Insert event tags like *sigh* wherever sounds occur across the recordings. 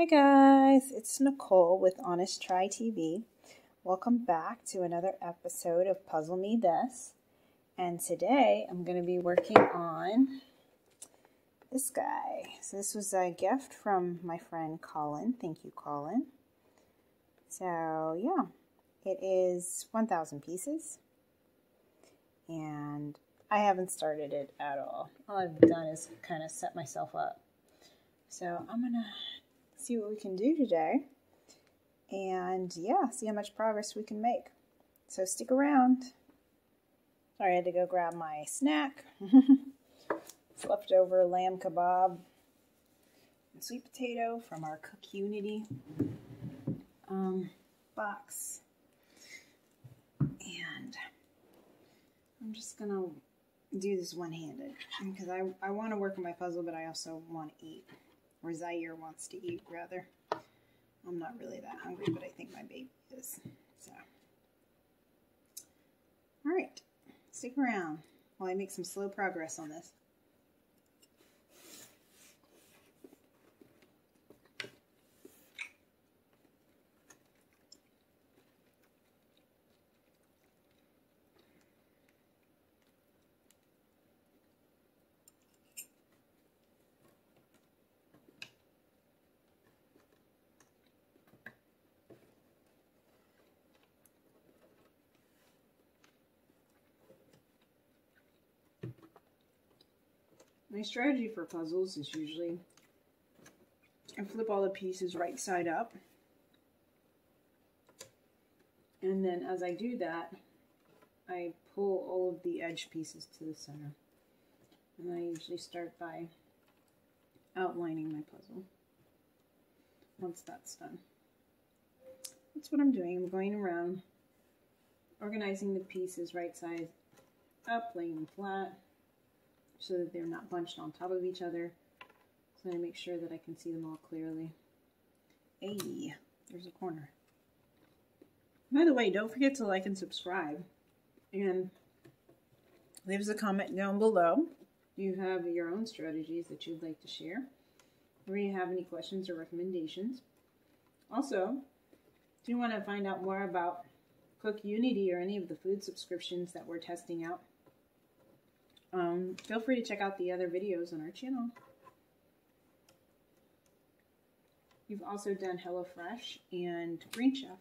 Hi guys, it's Nicole with Honest Try TV. Welcome back to another episode of Puzzle Me This. And today I'm going to be working on this guy. So this was a gift from my friend Colin. Thank you, Colin. So yeah, it is 1,000 pieces. And I haven't started it at all. All I've done is kind of set myself up. So I'm going to see what we can do today. And yeah, see how much progress we can make. So stick around. Sorry, I had to go grab my snack. it's *laughs* leftover lamb kebab and sweet potato from our Cook Unity um, box. And I'm just going to do this one-handed because I, I want to work on my puzzle, but I also want to eat or Zaire wants to eat, rather. I'm not really that hungry, but I think my baby is. So, all right, stick around while I make some slow progress on this. My strategy for puzzles is usually I flip all the pieces right side up. And then as I do that, I pull all of the edge pieces to the center. And I usually start by outlining my puzzle once that's done. That's what I'm doing. I'm going around organizing the pieces right side up, laying them flat, so that they're not bunched on top of each other. So I make sure that I can see them all clearly. Hey, there's a corner. By the way, don't forget to like and subscribe. And leave us a comment down below. Do you have your own strategies that you'd like to share? Or you have any questions or recommendations? Also, if you want to find out more about Cook Unity or any of the food subscriptions that we're testing out, um, feel free to check out the other videos on our channel. We've also done HelloFresh and Green Chef.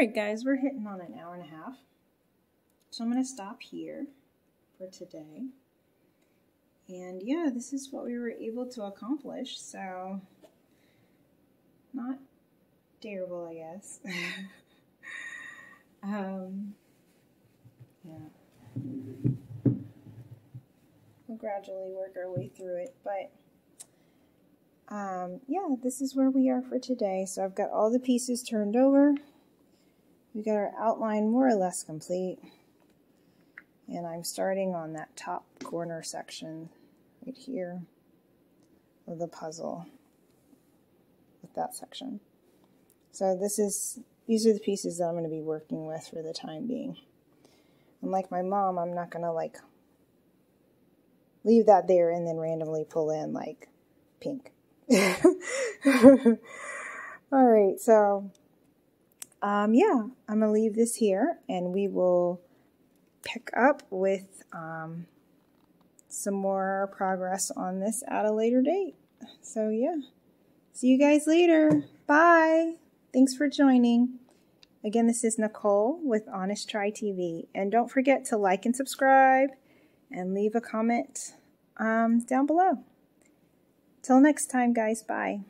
Alright guys, we're hitting on an hour and a half. So I'm going to stop here for today. And yeah, this is what we were able to accomplish. So, not terrible, I guess. *laughs* um, yeah. We'll gradually work our way through it, but um, yeah, this is where we are for today. So I've got all the pieces turned over. We got our outline more or less complete. And I'm starting on that top corner section right here of the puzzle with that section. So this is these are the pieces that I'm going to be working with for the time being. And like my mom, I'm not going to like leave that there and then randomly pull in like pink. *laughs* All right, so um, yeah, I'm gonna leave this here and we will pick up with um, some more progress on this at a later date. So yeah, see you guys later. Bye. Thanks for joining. Again, this is Nicole with Honest Try TV. And don't forget to like and subscribe and leave a comment um, down below. Till next time, guys. Bye.